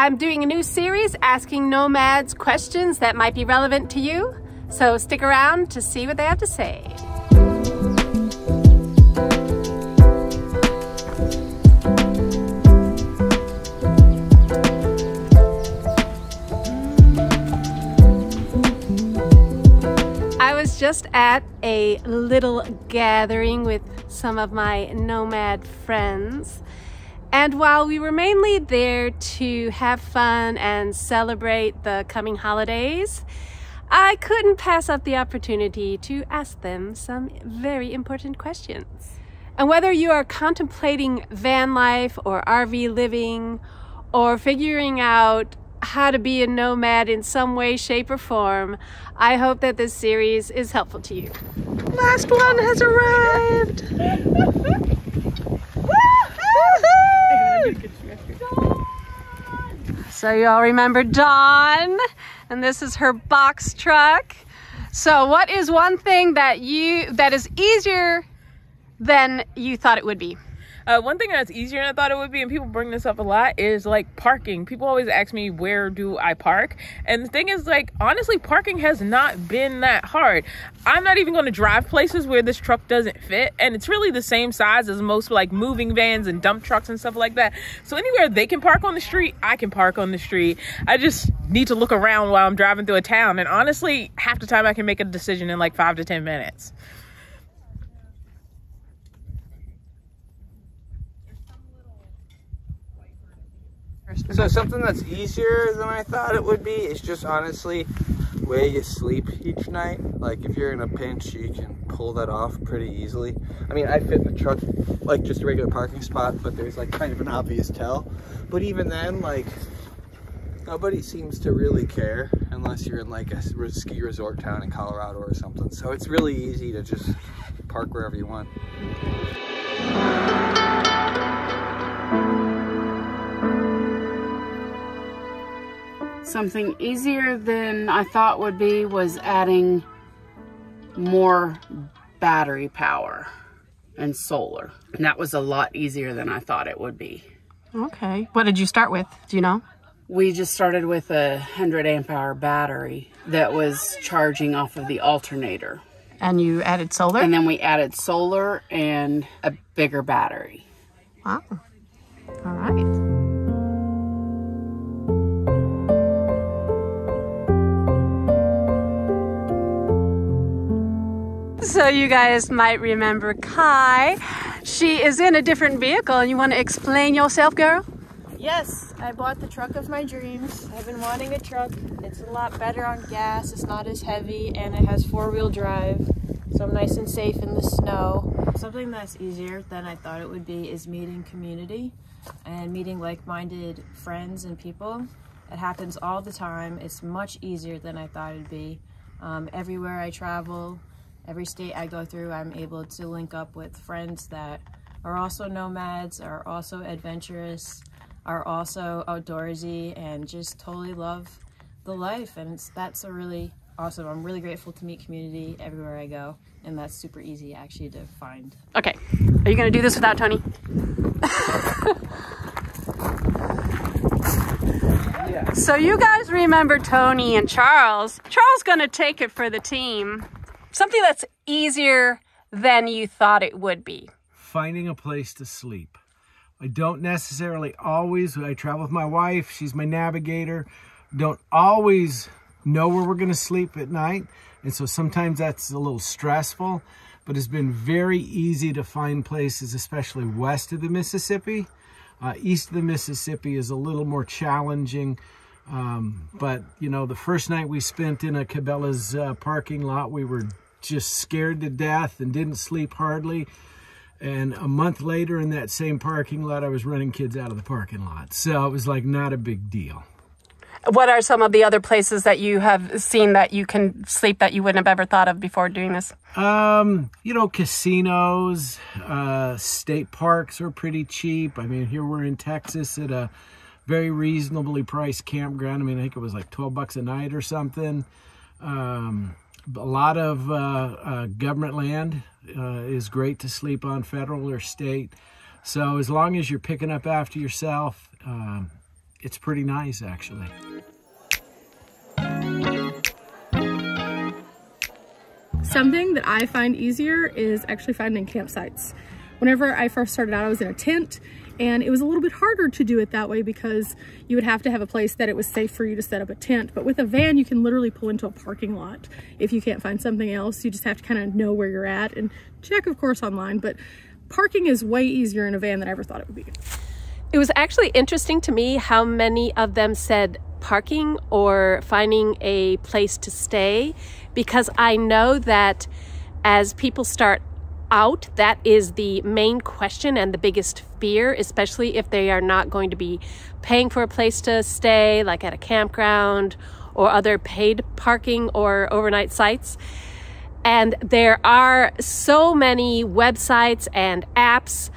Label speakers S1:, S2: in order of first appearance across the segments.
S1: I'm doing a new series asking nomads questions that might be relevant to you. So stick around to see what they have to say. I was just at a little gathering with some of my nomad friends. And while we were mainly there to have fun and celebrate the coming holidays, I couldn't pass up the opportunity to ask them some very important questions. And whether you are contemplating van life or RV living or figuring out how to be a nomad in some way, shape, or form, I hope that this series is helpful to you. Last one has arrived! So you all remember Dawn, and this is her box truck. So what is one thing that you that is easier than you thought it would be?
S2: Uh, one thing that's easier than I thought it would be, and people bring this up a lot, is like parking. People always ask me, where do I park? And the thing is, like, honestly, parking has not been that hard. I'm not even going to drive places where this truck doesn't fit. And it's really the same size as most like moving vans and dump trucks and stuff like that. So anywhere they can park on the street, I can park on the street. I just need to look around while I'm driving through a town. And honestly, half the time I can make a decision in like five to 10 minutes.
S3: So something that's easier than I thought it would be is just honestly where you sleep each night. Like if you're in a pinch, you can pull that off pretty easily. I mean, I fit in the truck like just a regular parking spot, but there's like kind of an obvious tell. But even then, like nobody seems to really care unless you're in like a ski resort town in Colorado or something. So it's really easy to just park wherever you want.
S4: Something easier than I thought would be was adding more battery power and solar. And that was a lot easier than I thought it would be.
S1: Okay. What did you start with? Do you know?
S4: We just started with a 100 amp hour battery that was charging off of the alternator.
S1: And you added solar?
S4: And then we added solar and a bigger battery.
S1: Wow. All right. So you guys might remember Kai. She is in a different vehicle and you want to explain yourself, girl?
S5: Yes, I bought the truck of my dreams. I've been wanting a truck. It's a lot better on gas, it's not as heavy, and it has four-wheel drive, so I'm nice and safe in the snow. Something that's easier than I thought it would be is meeting community and meeting like-minded friends and people. It happens all the time. It's much easier than I thought it'd be. Um, everywhere I travel, every state I go through, I'm able to link up with friends that are also nomads, are also adventurous, are also outdoorsy, and just totally love the life. And that's a really awesome. I'm really grateful to meet community everywhere I go, and that's super easy actually to find.
S1: Okay, are you gonna do this without Tony? yeah. So you guys remember Tony and Charles. Charles gonna take it for the team something that's easier than you thought it would be?
S6: Finding a place to sleep. I don't necessarily always, I travel with my wife, she's my navigator, don't always know where we're going to sleep at night. And so sometimes that's a little stressful, but it's been very easy to find places, especially west of the Mississippi. Uh, east of the Mississippi is a little more challenging um, but, you know, the first night we spent in a Cabela's uh, parking lot, we were just scared to death and didn't sleep hardly. And a month later in that same parking lot, I was running kids out of the parking lot. So it was like not a big deal.
S1: What are some of the other places that you have seen that you can sleep that you wouldn't have ever thought of before doing this?
S6: Um, you know, casinos, uh, state parks are pretty cheap. I mean, here we're in Texas at a very reasonably priced campground. I mean, I think it was like 12 bucks a night or something. Um, a lot of uh, uh, government land uh, is great to sleep on, federal or state. So as long as you're picking up after yourself, um, it's pretty nice actually.
S7: Something that I find easier is actually finding campsites. Whenever I first started out, I was in a tent and it was a little bit harder to do it that way because you would have to have a place that it was safe for you to set up a tent. But with a van, you can literally pull into a parking lot. If you can't find something else, you just have to kind of know where you're at and check, of course, online. But parking is way easier in a van than I ever thought it would be.
S1: It was actually interesting to me how many of them said parking or finding a place to stay because I know that as people start out, that is the main question and the biggest fear, especially if they are not going to be paying for a place to stay, like at a campground or other paid parking or overnight sites. And there are so many websites and apps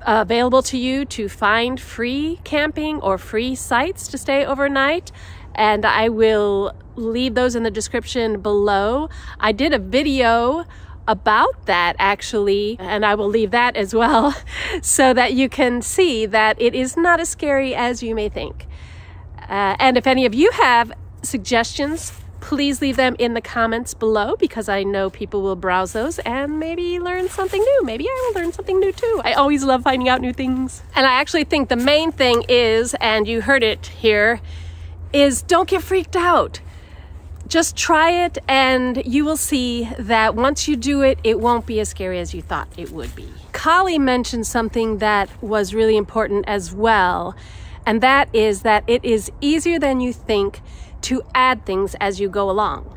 S1: available to you to find free camping or free sites to stay overnight. And I will leave those in the description below. I did a video about that actually, and I will leave that as well so that you can see that it is not as scary as you may think. Uh, and if any of you have suggestions, please leave them in the comments below because I know people will browse those and maybe learn something new. Maybe I will learn something new too. I always love finding out new things. And I actually think the main thing is, and you heard it here, is don't get freaked out just try it and you will see that once you do it, it won't be as scary as you thought it would be. Kali mentioned something that was really important as well, and that is that it is easier than you think to add things as you go along.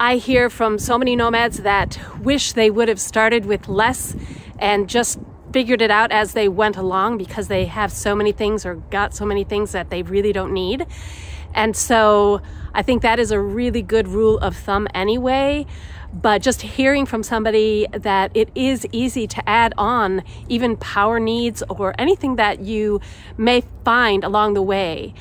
S1: I hear from so many nomads that wish they would have started with less and just figured it out as they went along because they have so many things or got so many things that they really don't need. And so I think that is a really good rule of thumb anyway. But just hearing from somebody that it is easy to add on even power needs or anything that you may find along the way.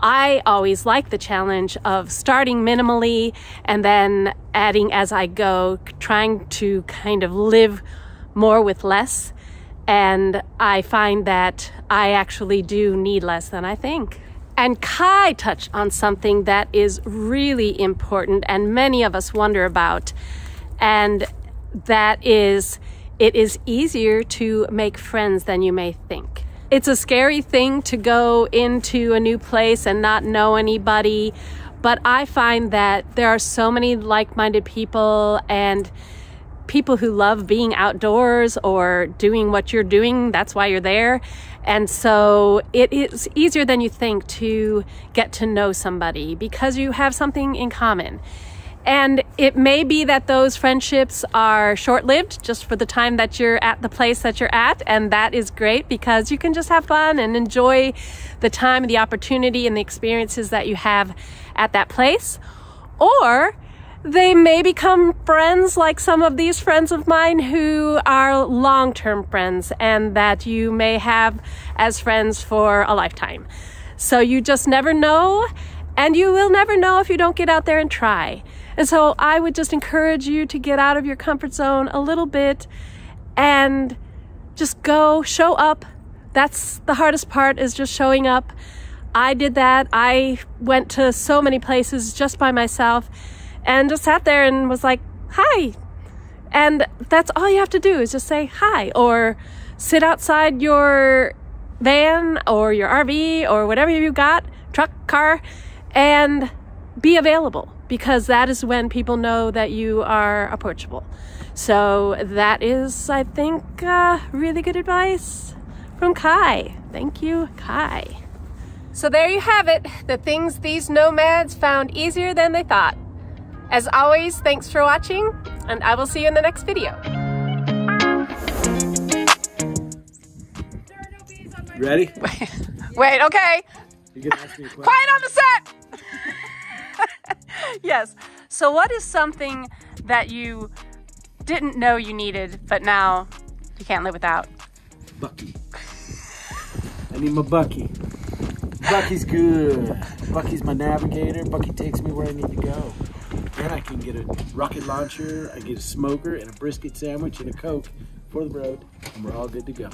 S1: I always like the challenge of starting minimally and then adding as I go, trying to kind of live more with less. And I find that I actually do need less than I think. And Kai touched on something that is really important and many of us wonder about. And that is, it is easier to make friends than you may think. It's a scary thing to go into a new place and not know anybody, but I find that there are so many like minded people and people who love being outdoors or doing what you're doing. That's why you're there. And so it is easier than you think to get to know somebody because you have something in common. And it may be that those friendships are short lived just for the time that you're at the place that you're at. And that is great because you can just have fun and enjoy the time the opportunity and the experiences that you have at that place. Or they may become friends like some of these friends of mine who are long term friends and that you may have as friends for a lifetime. So you just never know, and you will never know if you don't get out there and try. And so I would just encourage you to get out of your comfort zone a little bit and just go, show up. That's the hardest part is just showing up. I did that. I went to so many places just by myself and just sat there and was like, hi. And that's all you have to do is just say hi or sit outside your van or your RV or whatever you got, truck, car, and be available because that is when people know that you are approachable. So that is, I think, uh, really good advice from Kai. Thank you, Kai. So there you have it, the things these nomads found easier than they thought. As always, thanks for watching, and I will see you in the next video.
S6: Ready?
S1: Wait, okay. Quiet on the set! yes. So what is something that you didn't know you needed, but now you can't live without?
S6: Bucky. I need my Bucky. Buc-ee's good. Buc-ee's my navigator. Bucky takes me where I need to go. And I can get a rocket launcher, I get a smoker, and a brisket sandwich and a Coke for the road, and we're all good to go.